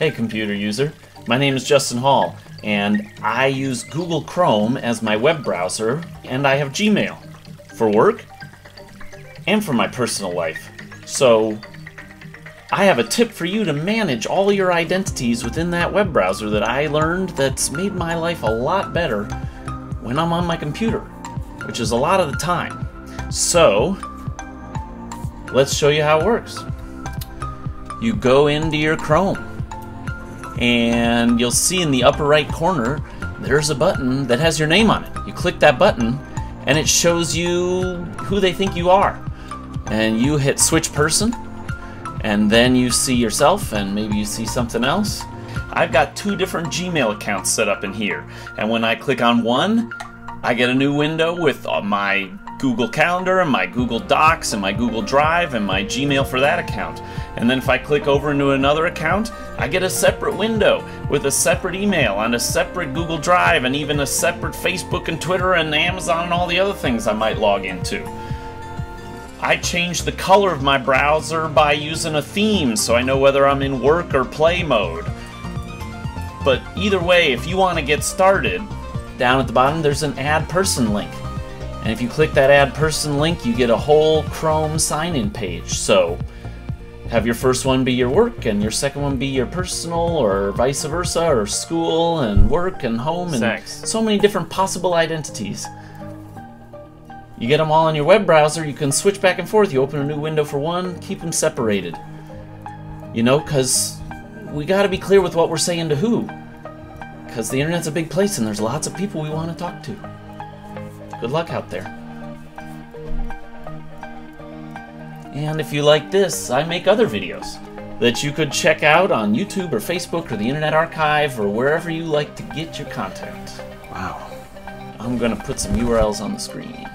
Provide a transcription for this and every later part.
Hey, computer user. My name is Justin Hall, and I use Google Chrome as my web browser, and I have Gmail for work and for my personal life. So, I have a tip for you to manage all your identities within that web browser that I learned that's made my life a lot better when I'm on my computer, which is a lot of the time. So, let's show you how it works. You go into your Chrome and you'll see in the upper right corner there's a button that has your name on it. You click that button and it shows you who they think you are. And you hit switch person and then you see yourself and maybe you see something else. I've got two different Gmail accounts set up in here and when I click on one I get a new window with my Google Calendar and my Google Docs and my Google Drive and my Gmail for that account. And then if I click over into another account, I get a separate window with a separate email and a separate Google Drive and even a separate Facebook and Twitter and Amazon and all the other things I might log into. I change the color of my browser by using a theme so I know whether I'm in work or play mode. But either way, if you want to get started, down at the bottom there's an add person link. And if you click that add person link, you get a whole Chrome sign in page. So have your first one be your work and your second one be your personal or vice versa or school and work and home and Sex. so many different possible identities. You get them all in your web browser, you can switch back and forth. You open a new window for one, keep them separated. You know, because we got to be clear with what we're saying to who. Because the internet's a big place and there's lots of people we want to talk to. Good luck out there. And if you like this, I make other videos that you could check out on YouTube or Facebook or the Internet Archive or wherever you like to get your content. Wow. I'm going to put some URLs on the screen.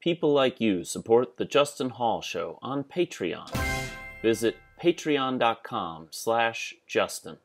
People like you support the Justin Hall Show on Patreon. Visit patreon.com slash Justin.